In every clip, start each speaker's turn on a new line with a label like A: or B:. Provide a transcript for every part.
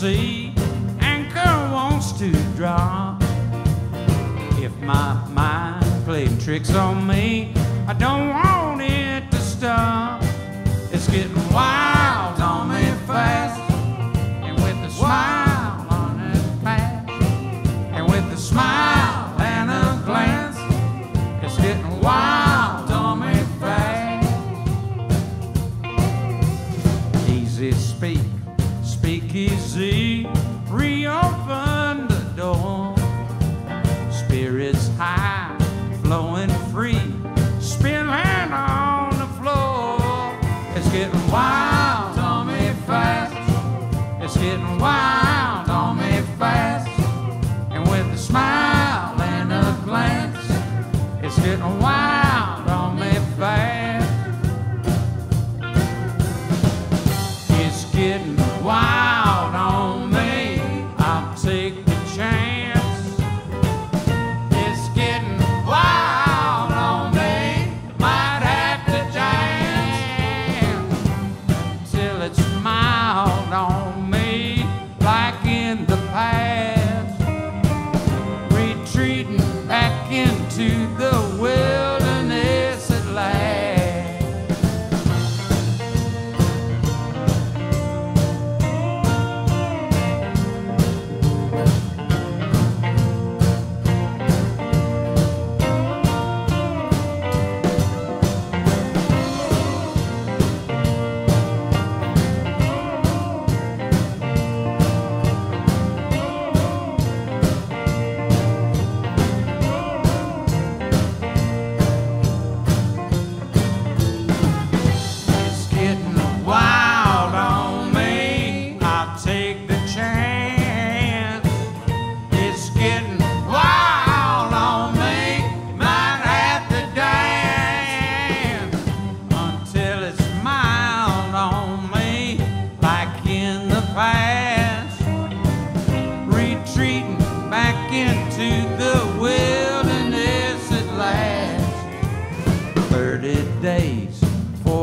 A: sea, anchor wants to drop. If my mind played tricks on me, I don't want it to stop. It's getting wild on me fast, and with a smile on it fast, and with a smile and a glance, it's getting wild speak easy, reopen the door. Spirits high, flowing free, spilling on the floor. It's getting wild me fast. It's getting wild into the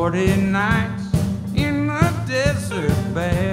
A: 40 nights in the desert bare.